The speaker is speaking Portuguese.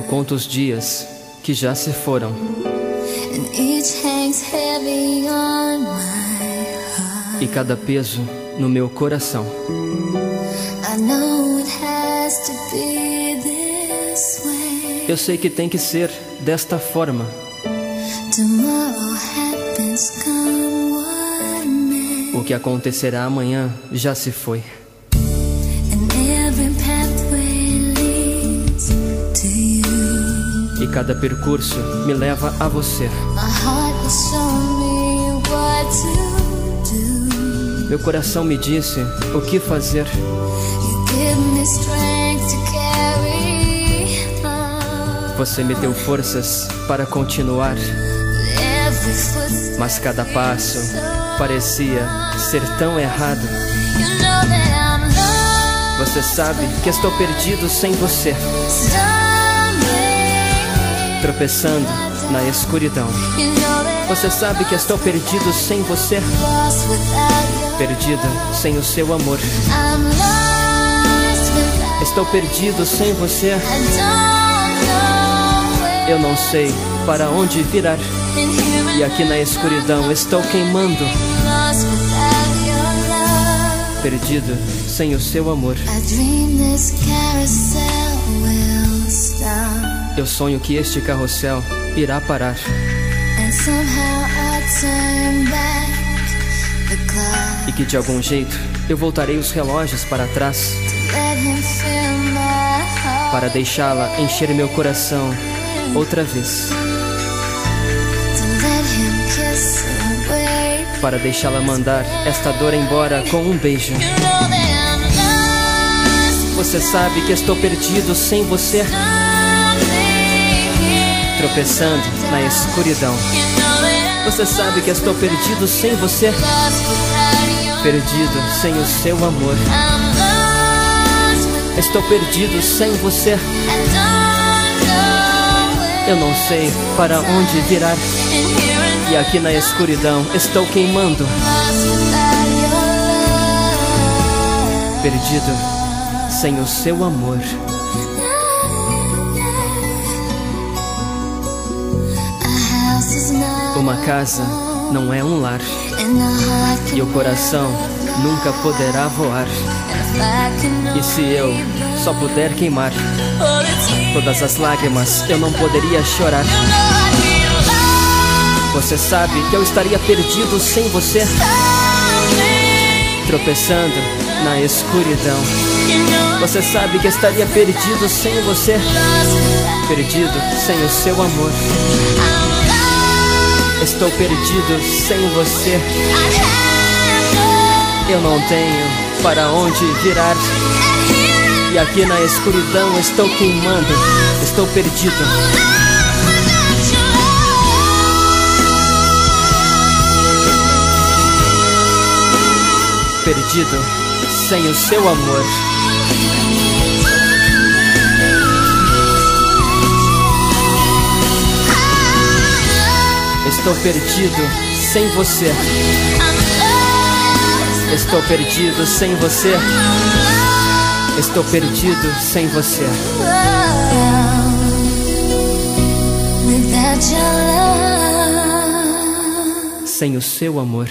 conto os dias que já se foram. E cada peso no meu coração. Eu sei que tem que ser desta forma. O que acontecerá amanhã já se foi. Cada percurso me leva a você. Meu coração me disse o que fazer. Você me deu forças para continuar. Mas cada passo parecia ser tão errado. Você sabe que estou perdido sem você. Tropeçando na escuridão. Você sabe que estou perdido sem você, perdido sem o seu amor. Estou perdido sem você, eu não sei para onde virar. E aqui na escuridão estou queimando, perdido sem o seu amor. Eu sonho que este carrossel irá parar. E que de algum jeito eu voltarei os relógios para trás para deixá-la encher meu coração outra vez. Para deixá-la mandar esta dor embora com um beijo. Você sabe que estou perdido sem você. Tropeçando na escuridão. Você sabe que estou perdido sem você, perdido sem o seu amor. Estou perdido sem você, eu não sei para onde virar. E aqui na escuridão estou queimando, perdido sem o seu amor. Uma casa não é um lar e o coração nunca poderá voar. E se eu só puder queimar todas as lágrimas, eu não poderia chorar. Você sabe que eu estaria perdido sem você, tropeçando na escuridão. Você sabe que estaria perdido sem você, perdido sem o seu amor. Estou perdido sem você, eu não tenho para onde virar. E aqui na escuridão estou queimando, estou perdido, perdido sem o seu amor. Estou perdido sem você, estou perdido sem você, estou perdido sem você. Sem o seu amor.